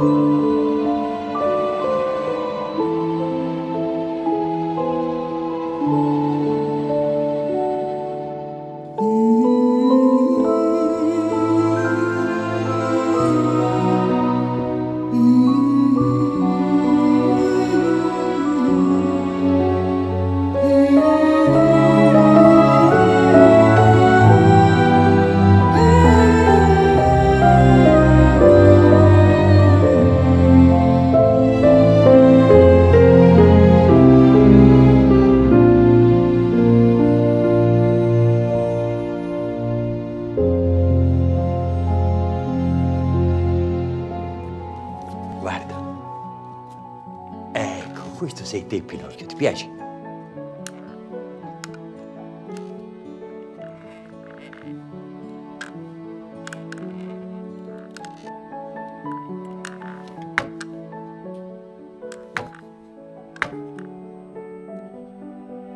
Música questo sei te, Pinocchio, ti piace?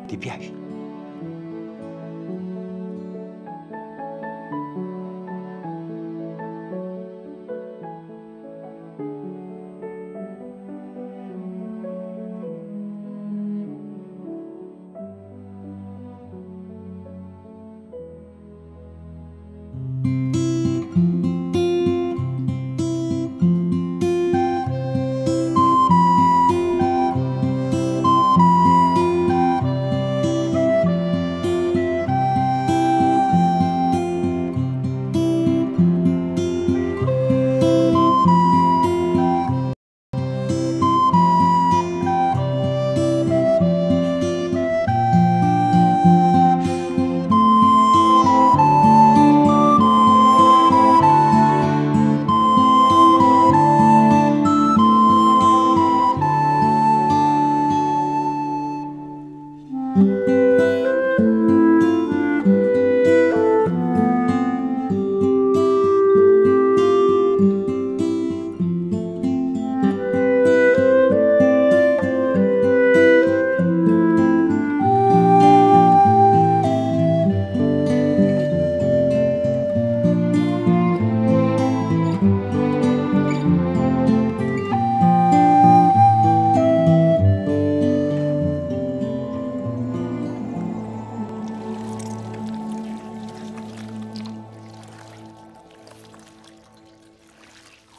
Ti piace?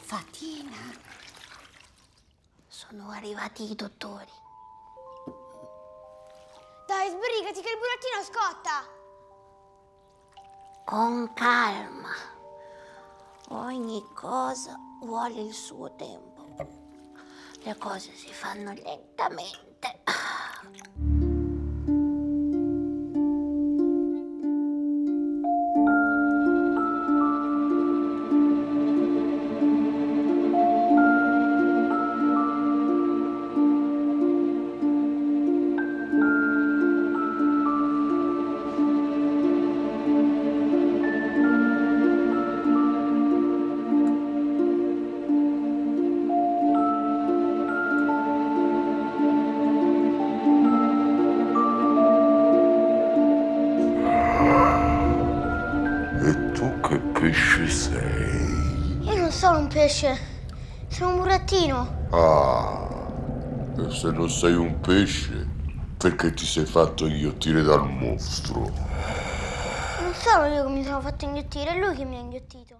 Fatina, sono arrivati i dottori. Dai, sbrigati che il burattino scotta! Con calma. Ogni cosa vuole il suo tempo. Le cose si fanno lentamente. Tu che pesce sei? Io non sono un pesce, sono un burattino. Ah, e se non sei un pesce, perché ti sei fatto inghiottire dal mostro? Non sono io che mi sono fatto inghiottire, è lui che mi ha inghiottito.